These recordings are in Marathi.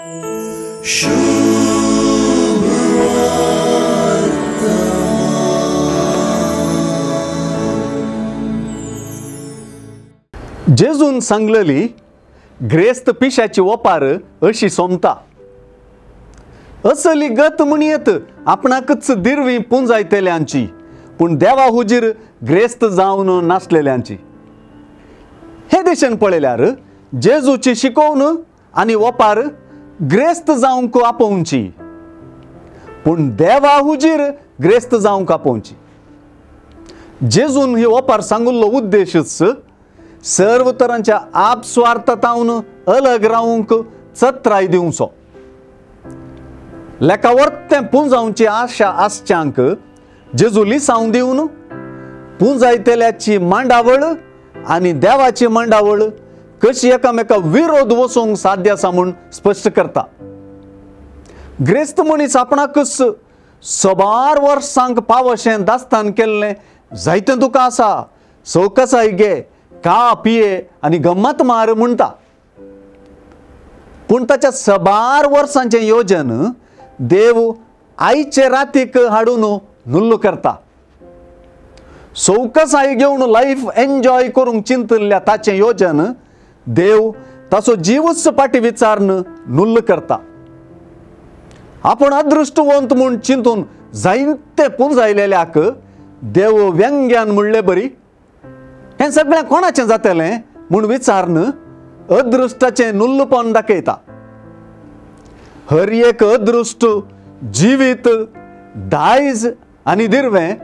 जेजून सांगलेली ग्रेस्त पिशाची ओपार अशी सोमता. असली गत म्हण आपणाकच दिरवी पुंजायतेल्यांची पूण देवा हुजीर ग्रेस्त जावन नासलेल्यांची. हे दिशेन पळयल्यार जेजूची शिकोवन आनी ओपार ग्रेस्त जावंक आपोवची पूण देवा हुजीर ग्रेस्त जावंक आपोवची जेजून ही ओपार सांगुल्लो उद्देशच सर्व तरांच्या आपस्वार्थतावन अलग रावंक चत्राय दिवचो लेका वर्तें पुंजावची आशा आसच्यांक जेजू लिसांव दिवन पुंजायतेल्याची मांडावळ आनी देवाची मांडावळ कशी एकामेका विरोध वसूंक साध्य आसा म्हूण स्पश्ट करता? ग्रेस्त मनीस आपणाकच सबार वर्सांक पावशें दास्तान केल्लें जायतें तुका आसा सवकसाय घे का पिये आनी गम्मत मार म्हणटा पूण ताच्या सबार वर्सांचें योजन देव आयचे रातीक हाडून नुल्ल करता. सवकसाय घेवन लायफ एन्जॉय करूंक चिंतिल्ल्या ताचें योजन देव ताचो जीवच पाटी विचारन नुल्ल करता. आपण अदृष्टवंत म्हूण चिंतून जायते पुंजायलेल्याक देव व्यंग्यान म्हणले बरी. हें सगळें कोणाचें जातलें म्हूण विचारन अदृश्टाचें नुल्लपण दाखयता. हर एक अदृश्ट जिवीत दायज आनी दिरवें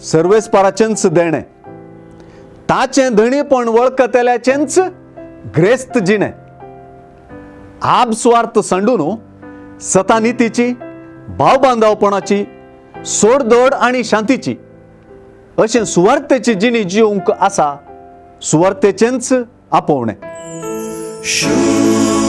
सर्वेस्पराचेंच देणें. ताचें धणीपण वळखतल्याचेंच ग्रेस्त जिणें आबस्वार्थ संडून सतानितीची भावबांधावपणाची सोडदोड आनी शांतीची अशें सुवार्थेची जिणी जिवंक आसा सुवार्थेचेंच आपोवणें Sure.